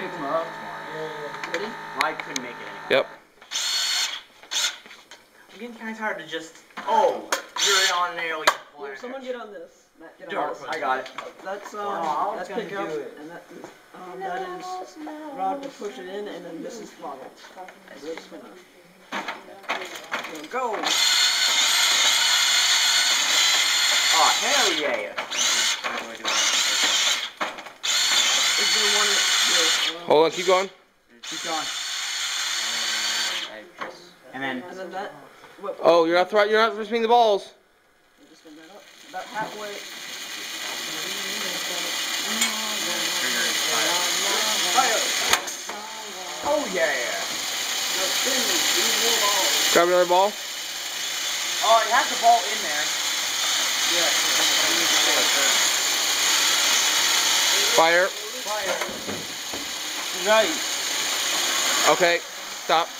make it tomorrow? Ready? Well, I couldn't make it anymore. Yep. I'm getting kind of tired of just. Oh, you're on nail. You Here, someone get on this. Matt, get on this. I got it. That's um, Oh, that's gonna pick up, do it. and that is um, that is rod to push it in, and then this is throttle. Real spinner. So go. Oh hell yeah! Is there one here? Um, Hold on, keep going. Keep going. Uh, and then. And then that. What, Oh, you're not throwing. you're not spinning the balls. Just spin that up. About halfway. Oh yeah! No, spin. We need more balls. Grab another ball. Oh, it has the ball in there. Fire. Fire. Right. Okay. Stop.